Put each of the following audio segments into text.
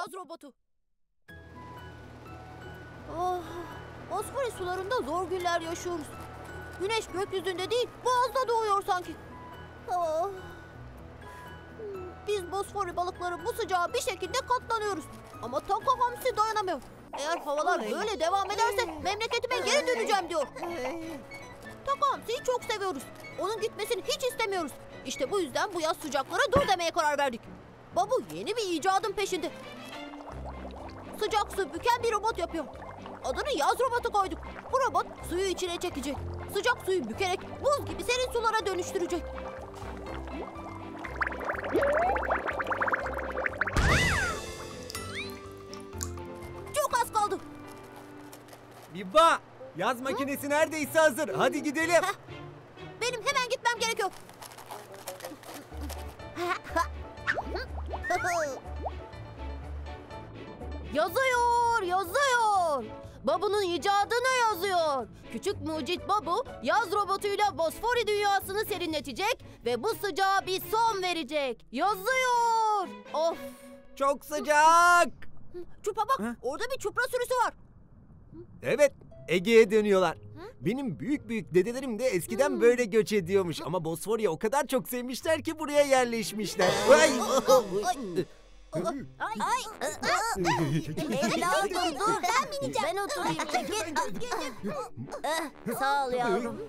Yaz robotu. Oh, Bosphorus sularında zor günler yaşıyoruz. Güneş gökyüzünde değil, boğazda doğuyor sanki. Ah. Biz Bosfor balıkları bu sıcağa bir şekilde katlanıyoruz. Ama Taka Hamsi dayanamıyor. Eğer havalar böyle devam ederse memleketime geri döneceğim diyor. Taka Hamsi'yi çok seviyoruz. Onun gitmesini hiç istemiyoruz. İşte bu yüzden bu yaz sıcaklara dur demeye karar verdik. Babu yeni bir icadın peşinde. Sıcak su büken bir robot yapıyor. Adını yaz robotu koyduk. Bu robot suyu içine çekecek. Sıcak suyu bükerek buz gibi serin sulara dönüştürecek. Çok az kaldı. Biba! Yaz makinesi neredeyse hazır. Hadi gidelim. Heh. Benim hemen gitmem gerekiyor. yazıyor, yazıyor. Babu'nun icadını yazıyor. Küçük mucit Babu yaz robotuyla Bosfori dünyasını serinletecek ve bu sıcağa bir son verecek. Yazıyor. Of. Çok sıcak. Çupa bak, Hı? orada bir çupra sürüsü var. Evet, Ege'ye dönüyorlar. Benim büyük büyük dedelerim de eskiden böyle göç ediyormuş. Ama Bosfor'u o kadar çok sevmişler ki buraya yerleşmişler. Ay! Ay, ay, Evladım dur, ben bineceğim. Ben oturayım. Çekil. Eh, Sağ ol yavrum.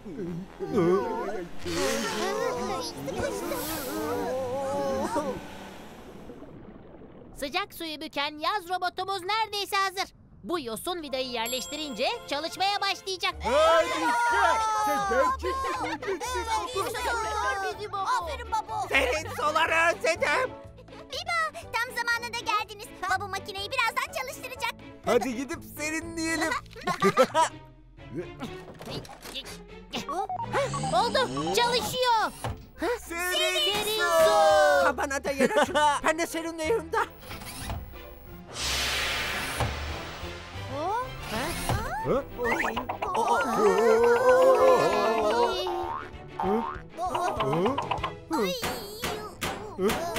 Sıcak suyu büken yaz robotumuz neredeyse hazır. Bu yosun vidayı yerleştirince çalışmaya başlayacak. baba. Aferin baba. Senin suları özledim. Geldiniz. Baba makineyi birazdan çalıştıracak. Hadi gidip serinleyelim. Oldu, çalışıyor. Serin, Serin su. Kabana da yer açın. Ben de serinleyeyim de. Hı? Ne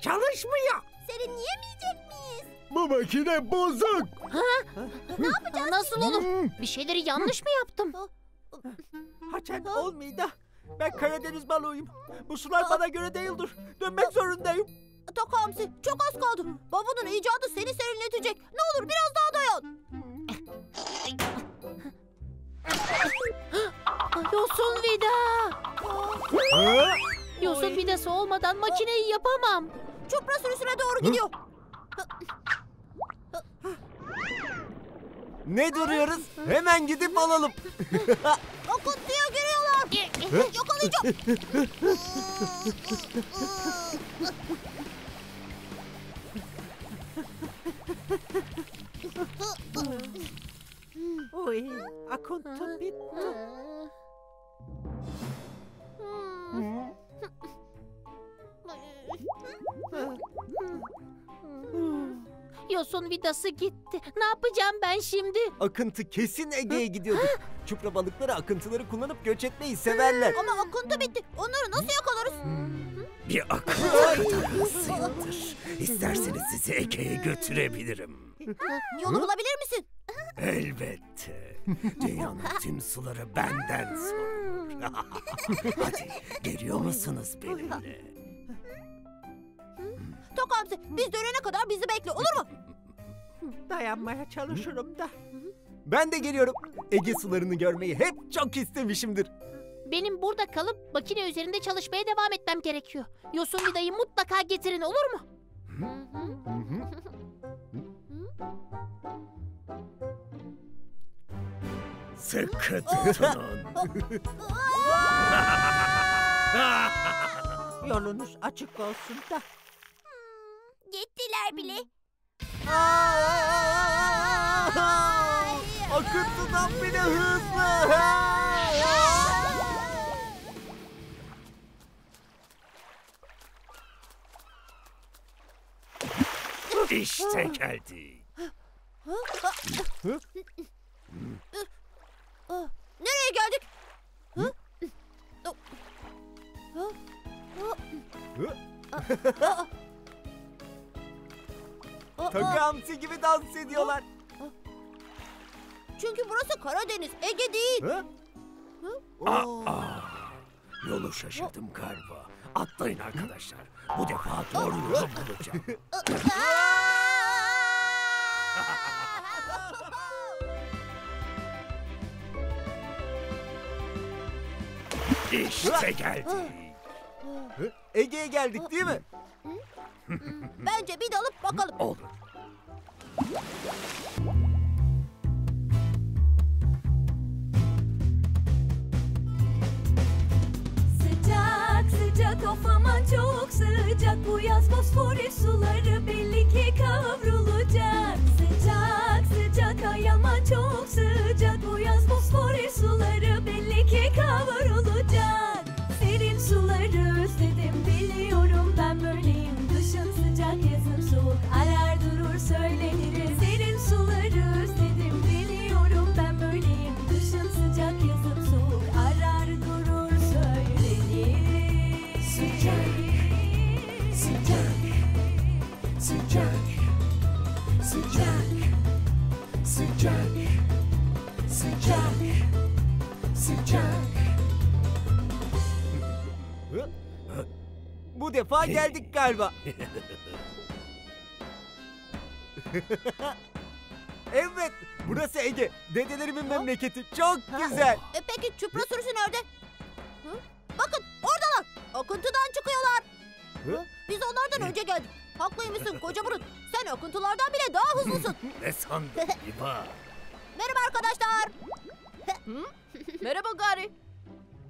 Çalışmıyor. Serinleyemeyecek miyiz? Bu makine bozuk. Nasıl olur? Bir şeyleri yanlış mı yaptım? Haçan olmuyor da. Ben Karadeniz balığıyım. Bu sular bana göre değildir. Dönmek zorundayım. Taka Hamsi çok az kaldı. Babanın icadı seni serinletecek. Ne olur biraz daha dayan. Yosun vida. Yosun vidası olmadan makineyi yapamam. Çupra sürüsüne doğru gidiyor. Ne duruyoruz? Hemen gidip alalım. Akıntıya giriyorlar. Yakalayacağım. Oy, akıntı bitti. Yosun vidası gitti. Ne yapacağım ben şimdi? Akıntı kesin Ege'ye gidiyordu. Çupra balıkları akıntıları kullanıp göç etmeyi severler. Ama akıntı bitti. Onları nasıl yakalarız? Bir akıntı kadar hızlıyımdır. İsterseniz sizi Ege'ye götürebilirim. Yolu bulabilir misin? Elbette. Dünyanın tüm suları benden sorulur. Hadi geliyor musunuz benimle? Taka Hamsi biz dönene kadar bizi bekle olur mu? Dayanmaya çalışırım da. Ben de geliyorum. Ege sularını görmeyi hep çok istemişimdir. Benim burada kalıp makine üzerinde çalışmaya devam etmem gerekiyor. Yosun vidayı mutlaka getirin olur mu? Sıkı tutunun. Yolunuz açık olsun da. Gittiler bile. Akıntıdan bile hızlı. İşte? Ah, Nereye geldik? Aa. Aa, hamsi gibi dans ediyorlar. Çünkü burası Karadeniz, Ege değil. Hı? Hı? Oo. Yolu şaşırdım galiba. Atlayın arkadaşlar. Bu defa doğru yolu bulacağım. İşte geldik. Ege'ye geldik değil mi? Bence bir dalıp bakalım. Olur. Sıcak sıcak of aman çok sıcak Bu yaz fosforis suları belli ki kavrulacak Bu defa geldik galiba. evet, burası Ege. Dedelerimin memleketi. Çok güzel. E peki çupra sürüsü nerede? Hı? Bakın oradalar. Akıntıdan çıkıyorlar. Hı? Biz onlardan önce geldik. Haklıymışsın koca burun. Sen akıntılardan bile daha hızlısın. Ne sandın İba? Merhaba arkadaşlar. Merhaba Gari.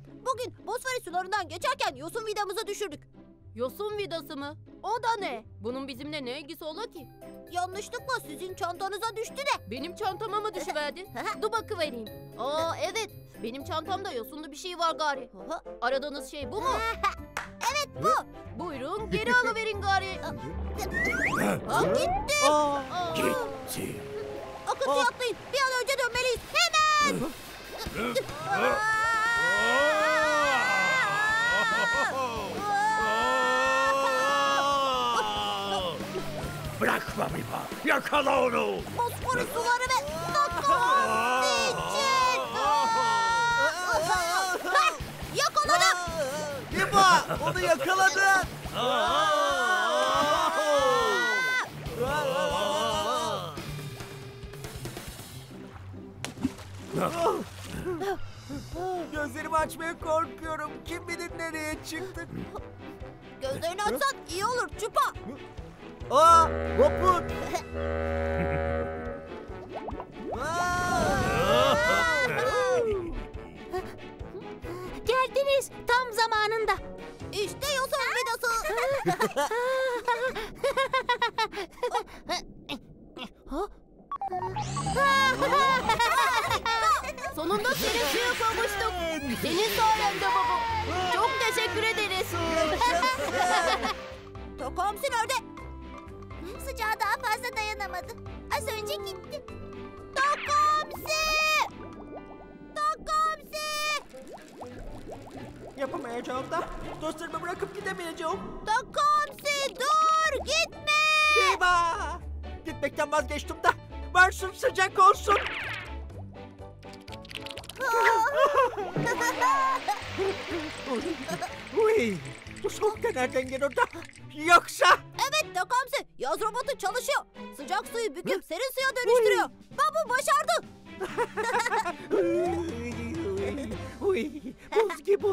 Bugün Bosphorus sularından geçerken yosun vidamızı düşürdük. Yosun vidası mı? O da ne? Bunun bizimle ne ilgisi ola ki? Yanlışlıkla sizin çantanıza düştü de. Benim çantama mı düşüverdi? Dur bakıvereyim. Aa evet. Benim çantamda yosunlu bir şey var gari. Aradığınız şey bu mu? evet bu. Buyurun geri alıverin gari. Aa, gitti. Aa, Aa, Gitti. Akıntıya atlayın. Bir an önce dönmeliyiz. Hemen. Bırakma İba. Yakala onu. Bosphorus suları ve Takahasi için. Yakaladım. İba, onu yakaladın. Gözlerimi açmaya korkuyorum. Kim bilir nereye çıktık. Gözlerini açsan iyi olur çupa. Aa, vapur. Aa! Geldiniz tam zamanında. İşte yosun vidası. Sonunda senin suya kavuştuk. Senin sayende baba. Çok teşekkür ederiz. Takamsi nerede? Sıcağa daha fazla dayanamadı. Az önce gitti. Takamsi! Takamsi! Yapamayacağım da dostlarımı bırakıp gidemeyeceğim. Takamsi dur gitme! İba! Gitmekten vazgeçtim da varsın sıcak olsun. Uy, bu soğuk nereden geliyor da? Yoksa Evet Takamsi yaz robotu çalışıyor. Sıcak suyu büküp serin suya dönüştürüyor. Babu başardı. Uy, buz gibi.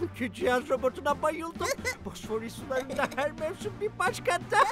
Bükücü yaz robotuna bayıldım. Bosforis sularında her mevsim bir başkanta.